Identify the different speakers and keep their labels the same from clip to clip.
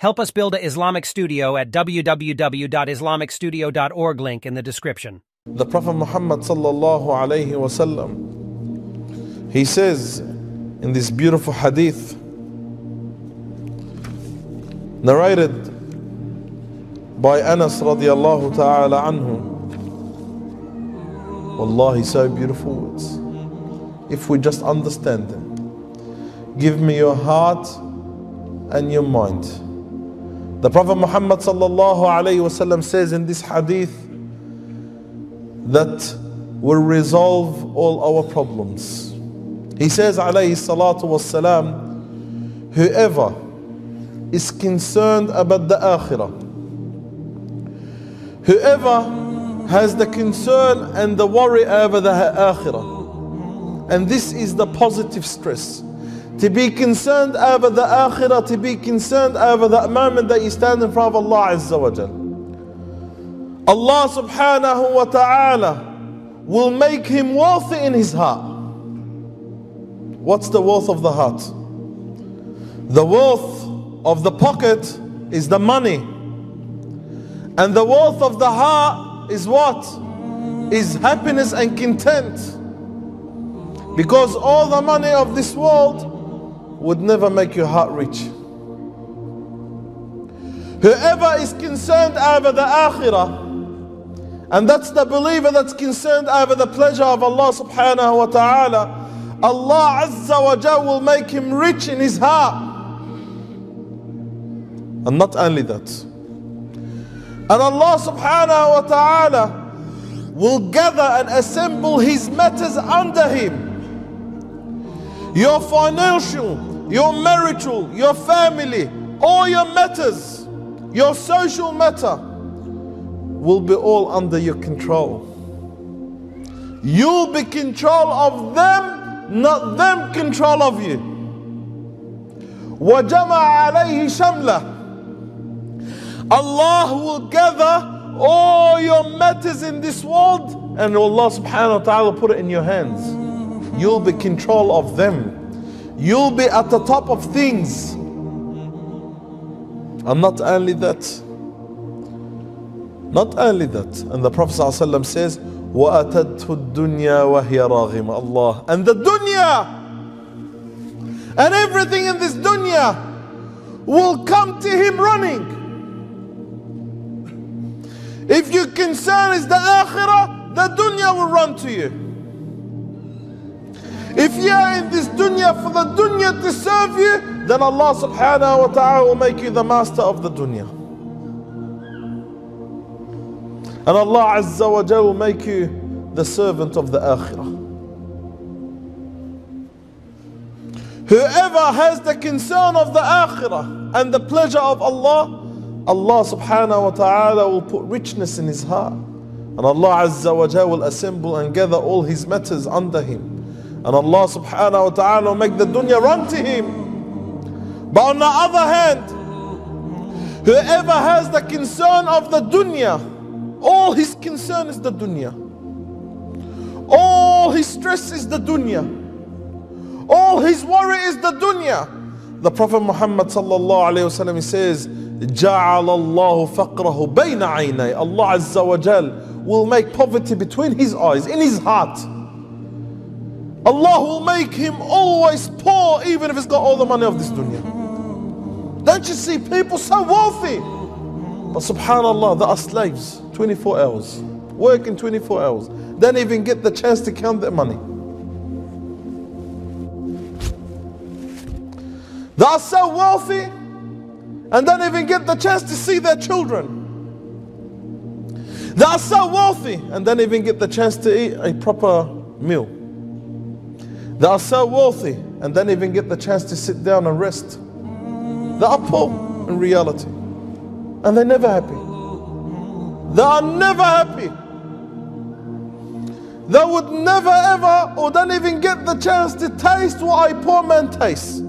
Speaker 1: Help us build an Islamic studio at www.islamicstudio.org link in the description.
Speaker 2: The Prophet Muhammad sallallahu alayhi wasallam, he says in this beautiful hadith, narrated by Anas radiallahu ta'ala anhu. Wallahi, so beautiful words. If we just understand them. Give me your heart and your mind. The Prophet Muhammad sallallahu wasallam says in this hadith that will resolve all our problems. He says alayhi salatu whoever is concerned about the akhirah, whoever has the concern and the worry over the akhirah, and this is the positive stress to be concerned over the akhirah, to be concerned over that moment that you stand in front of Allah Azza wa Jal. Allah subhanahu wa ta'ala will make him wealthy in his heart. What's the wealth of the heart? The wealth of the pocket is the money. And the wealth of the heart is what? Is happiness and content. Because all the money of this world would never make your heart rich. Whoever is concerned over the akhirah, and that's the believer that's concerned over the pleasure of Allah subhanahu wa ta'ala, Allah Azza wa Jal will make him rich in his heart. And not only that, and Allah subhanahu wa ta'ala will gather and assemble his matters under him. Your financial, your marital, your family, all your matters, your social matter will be all under your control. You'll be control of them, not them control of you. وَجَمَعَ عَلَيْهِ شَمْلَهُ Allah will gather all your matters in this world and Allah subhanahu wa ta'ala put it in your hands. You'll be control of them. You'll be at the top of things. And not only that, not only that, and the Prophet ﷺ says, وَأَتَتْهُ الدُّنْيَا وَهِيَ رَاغِمَ Allah. And the dunya, and everything in this dunya will come to him running. If your concern is the akhirah, the dunya will run to you. If you are in this dunya for the dunya to serve you, then Allah subhanahu wa ta'ala will make you the master of the dunya. And Allah Azza wa Jal will make you the servant of the akhirah. Whoever has the concern of the akhirah and the pleasure of Allah, Allah subhanahu wa ta'ala will put richness in his heart. And Allah Azza wa Jal will assemble and gather all his matters under him. And Allah subhanahu wa ta'ala will make the dunya run to him. But on the other hand, whoever has the concern of the dunya, all his concern is the dunya. All his stress is the dunya. All his worry is the dunya. The Prophet Muhammad sallallahu alayhi wa sallam says, جعل الله فقره بين عيني Allah Azza wa Jal will make poverty between his eyes, in his heart. Allah will make him always poor even if he's got all the money of this dunya. Don't you see people so wealthy? But subhanAllah, they are slaves 24 hours, working 24 hours. Don't even get the chance to count their money. They are so wealthy and don't even get the chance to see their children. They are so wealthy and don't even get the chance to eat a proper meal. They are so wealthy and don't even get the chance to sit down and rest. They are poor in reality. And they're never happy. They are never happy. They would never ever or don't even get the chance to taste what a poor man tastes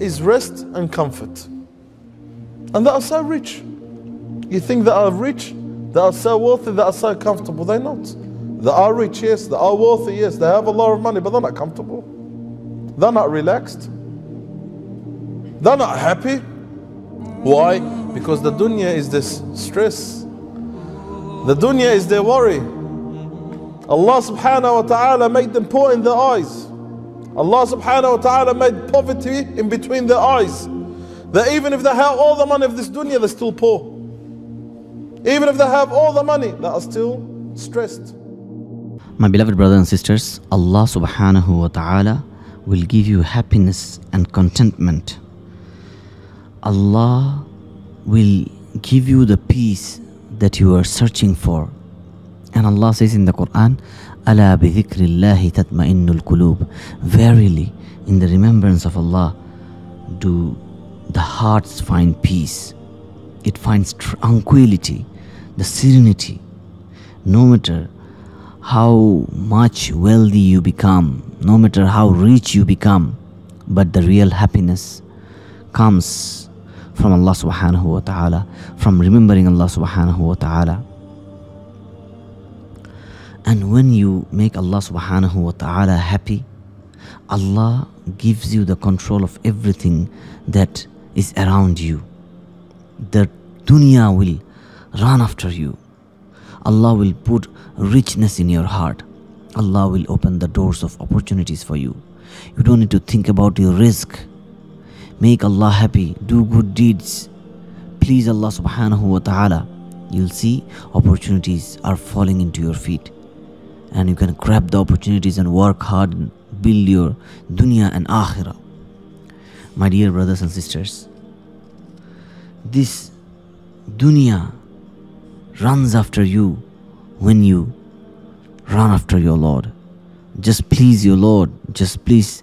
Speaker 2: is rest and comfort. And they are so rich. You think they are rich? They are so wealthy, they are so comfortable. They're not. They are rich, yes. They are wealthy, yes. They have a lot of money, but they're not comfortable. They're not relaxed. They're not happy. Why? Because the dunya is this stress. The dunya is their worry. Allah subhanahu wa ta'ala made them poor in their eyes. Allah subhanahu wa ta'ala made poverty in between their eyes. That even if they have all the money of this dunya, they're still poor. Even if they have all the money, they are still stressed.
Speaker 3: My beloved brothers and sisters, Allah subhanahu wa ta'ala will give you happiness and contentment. Allah will give you the peace that you are searching for. And Allah says in the Quran, Ala bi tatma'innul kulub. Verily, in the remembrance of Allah, do the hearts find peace. It finds tranquility, the serenity. No matter how much wealthy you become, no matter how rich you become, but the real happiness comes from Allah subhanahu wa ta'ala, from remembering Allah subhanahu wa ta'ala. And when you make Allah subhanahu wa ta'ala happy, Allah gives you the control of everything that is around you. The dunya will run after you. Allah will put richness in your heart. Allah will open the doors of opportunities for you. You don't need to think about your risk. Make Allah happy. Do good deeds. Please Allah subhanahu wa ta'ala. You'll see opportunities are falling into your feet. And you can grab the opportunities and work hard and build your dunya and akhirah. My dear brothers and sisters, this dunya runs after you when you run after your Lord. Just please your Lord, just please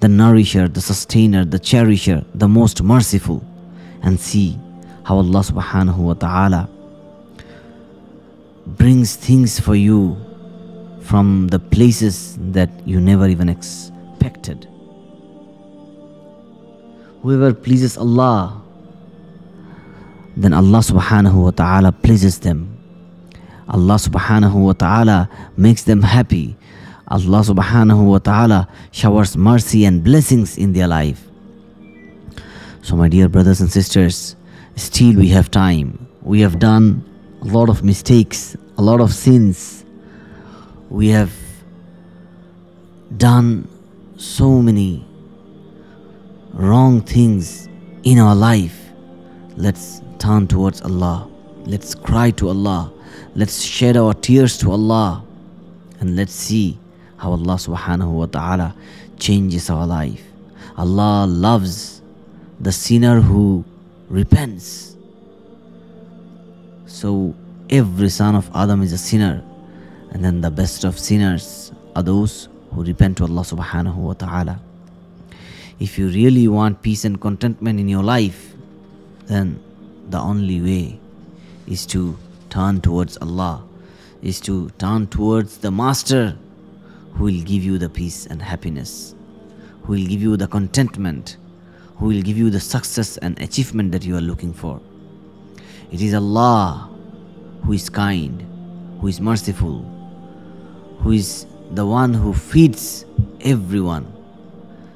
Speaker 3: the nourisher, the sustainer, the cherisher, the most merciful, and see how Allah subhanahu wa ta'ala brings things for you from the places that you never even expected. Whoever pleases Allah, then Allah subhanahu wa ta'ala pleases them. Allah subhanahu wa ta'ala makes them happy. Allah subhanahu wa ta'ala showers mercy and blessings in their life. So, my dear brothers and sisters, still we have time. We have done a lot of mistakes, a lot of sins. We have done so many wrong things in our life. Let's turn towards Allah. Let's cry to Allah. Let's shed our tears to Allah. And let's see how Allah subhanahu wa ta'ala changes our life. Allah loves the sinner who repents. So every son of Adam is a sinner. And then the best of sinners are those who repent to Allah subhanahu wa ta'ala. If you really want peace and contentment in your life, then the only way is to turn towards Allah, is to turn towards the Master who will give you the peace and happiness, who will give you the contentment, who will give you the success and achievement that you are looking for. It is Allah who is kind, who is merciful, who is the one who feeds everyone.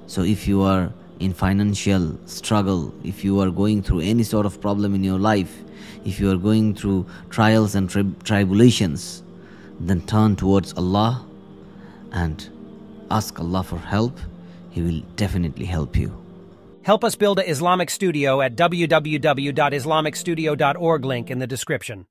Speaker 3: So if you are in financial struggle, if you are going through any sort of problem in your life, if you are going through trials and tri- tribulations, then turn towards Allah and ask Allah for help. He will definitely help you.
Speaker 1: Help us build an Islamic studio at www.islamicstudio.org link in the description.